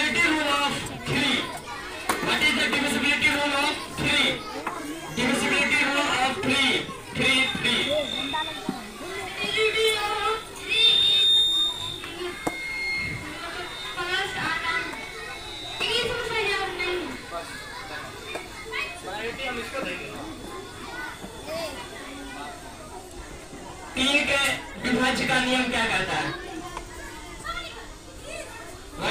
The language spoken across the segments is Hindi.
Divisibility rule of three what is the divisibility rule of three divisibility rule of three three three के विभाज्य का नियम क्या कहता है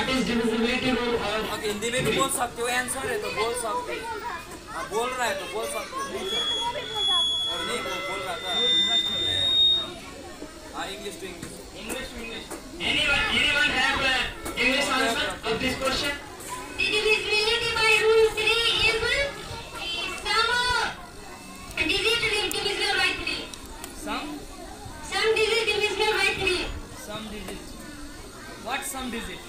what is divisibility rule of Hindi में भी बोल सकते हो आंसर है तो बोल सकते हो बोल रहा है तो बोल सकते हो और नहीं बोल रहा था हां English to English English English anyone anyone have English answer of this question 3 what some disease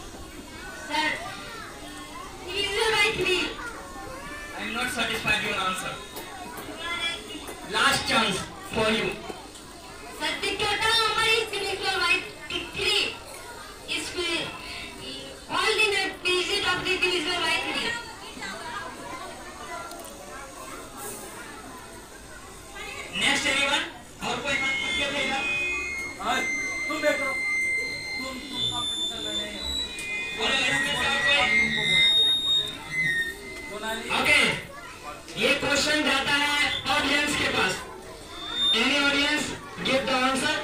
satisfied your answer. Last chance for you. Sir, the total number is signified by three. Is all the visit of the divisible by three. Question जाता है ऑडियंस के पास any audience give the answer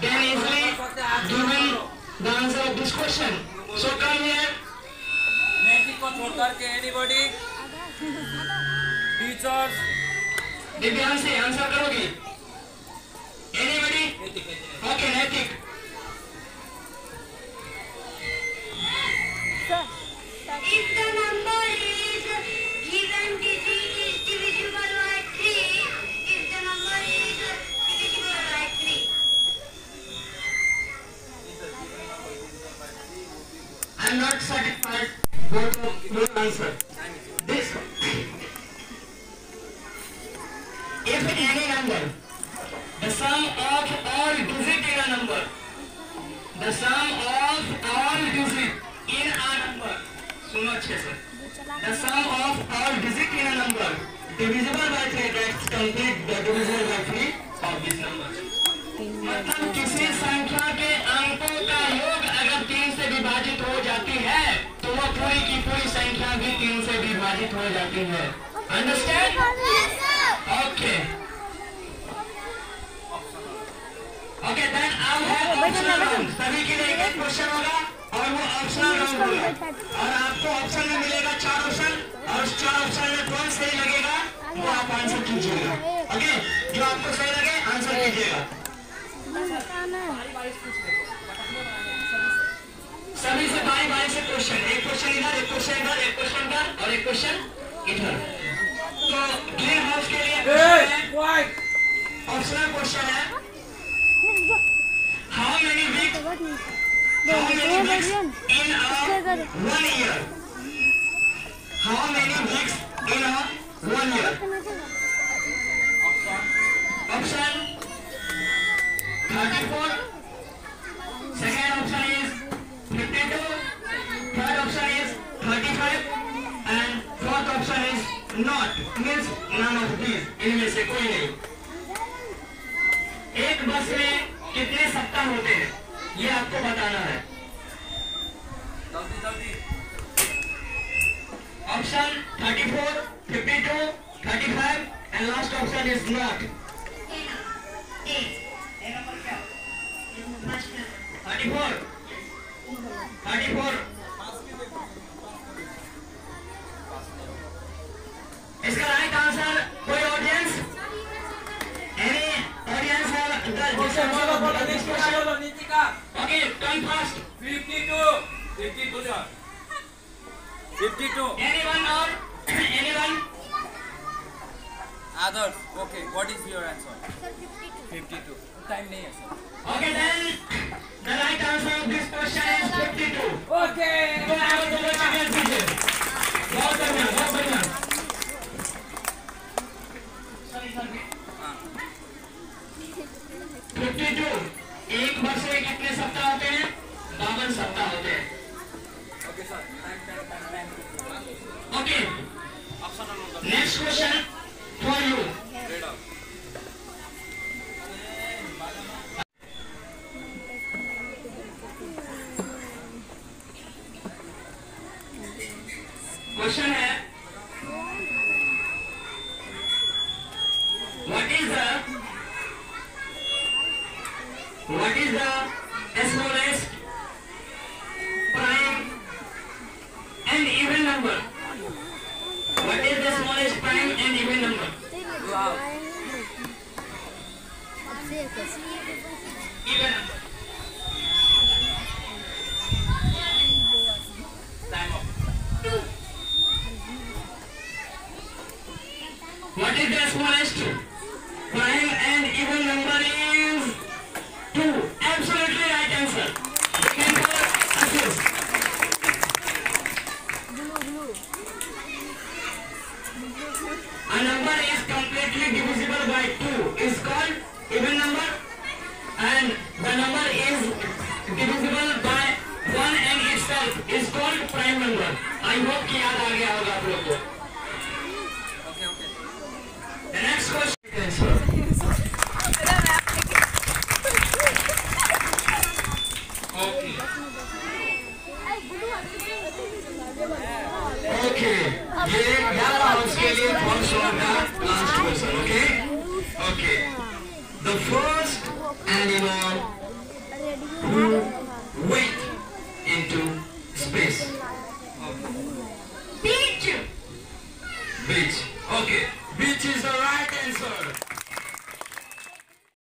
then easily we the answer of this question so come here Naitik को छोड़ करके एनीबॉडी टीचर्स दिव्यांशी आंसर करोगी anybody okay Naitik am not satisfied Go to no answer. This if any number, the sum of all digits in a number, the sum of all digits in a number, सुनो अच्छे sir. the sum of all digits in a number divisible by three that's complete the divisible by three of this number. मतलब किसी संख्या के अंकों का योग पूरी की पूरी संख्या भी तीन से विभाजित हो जाती है अंडरस्टैंड ओके ओके देन अब है ऑप्शनल सभी के लिए एक क्वेश्चन होगा और वो ऑप्शनल राउंड होगा और आपको ऑप्शन में मिलेगा चार ऑप्शन और उस चार ऑप्शन में कौन सही लगेगा वो आप आंसर कीजिएगा ओके जो आपको सही लगे आंसर कीजिएगा सभी से बाई बाई से क्वेश्चन एक क्वेश्चन इधर एक क्वेश्चन इधर एक क्वेश्चन इधर और एक क्वेश्चन इधर तो ग्रीन हाउस के लिए ऑप्शनल क्वेश्चन है how many week how many weeks in a one year how many weeks in a one year option thirty four Maulana Hafeez इनमें से कोई नहीं एक बस में कितने सप्ताह होते हैं ये आपको बताना है option thirty four fifty two thirty five and last option is not thirty four thirty four Okay, turn fast. 52. 52, Anyone or anyone? Others. Okay, what is your answer? 52. 52. Time nahi sir. Okay, then the right answer of this question is 52. Okay. What is the smallest prime and even number? What is the smallest prime and even number? Wow. Even number. What is the smallest? Prime and even number is 2. Absolutely right answer. Can you assist? A number is completely divisible by 2 is called even number and the number is divisible by 1 and itself is called prime number. I hope कि याद आ गया होगा आप लोग को ये 11 आवर्स के लिए कौन सोना last question okay okay the first animal who